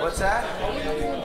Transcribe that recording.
What's that?